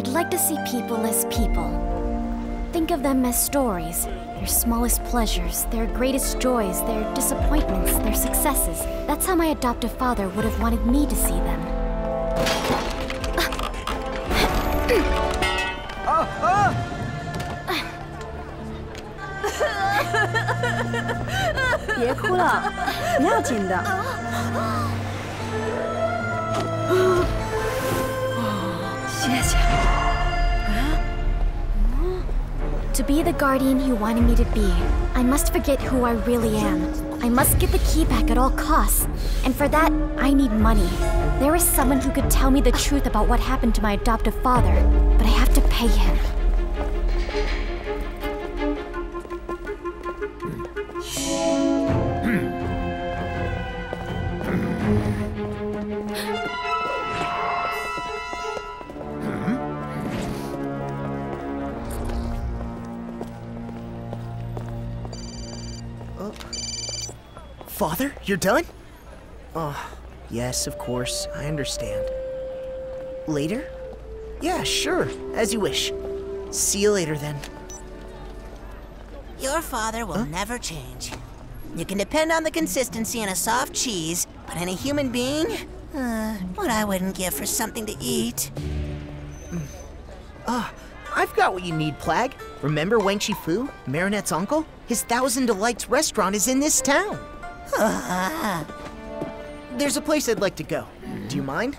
I'd like to see people as people. Think of them as stories. Their smallest pleasures, their greatest joys, their disappointments, their successes. That's how my adoptive father would have wanted me to see them. 别哭了，不要紧的。 To be the guardian you wanted me to be, I must forget who I really am. I must get the key back at all costs. And for that, I need money. There is someone who could tell me the truth about what happened to my adoptive father, but I have to pay him. Father, you're done? Oh, yes, of course. I understand. Later? Yeah, sure. As you wish. See you later then. Your father will never change. You can depend on the consistency in a soft cheese, but in a human being? Uh, what I wouldn't give for something to eat. Ah, I've got what you need, Plagg. Remember Wang Fu, Marinette's uncle? His Thousand Delights restaurant is in this town. There's a place I'd like to go. Do you mind?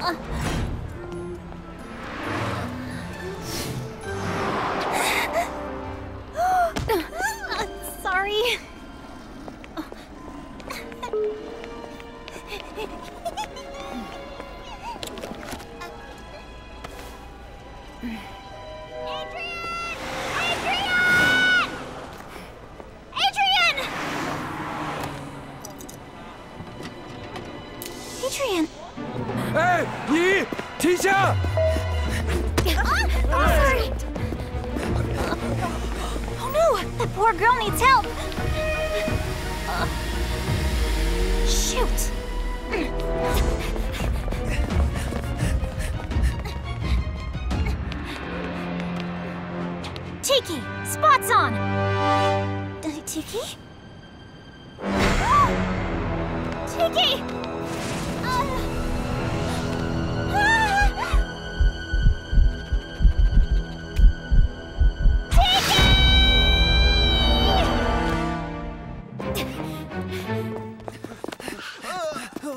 Sorry. Adrien! Hey, you! Tisha! Oh, sorry! Oh no! That poor girl needs help! Shoot! Tikki! Spot's on! Tikki? Tikki! え？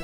っ